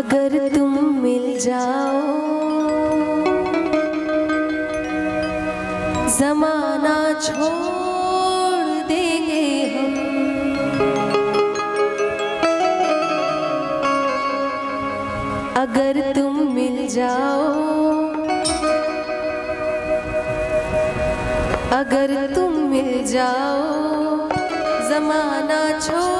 अगर तुम मिल जाओ, जमाना छोड़ देंगे हम। अगर तुम मिल जाओ, अगर तुम मिल जाओ, जमाना छोड़